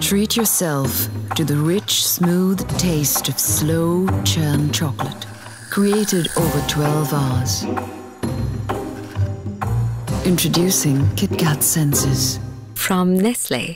Treat yourself to the rich, smooth taste of slow churn chocolate, created over 12 hours. Introducing KitKat Senses. From Nestle.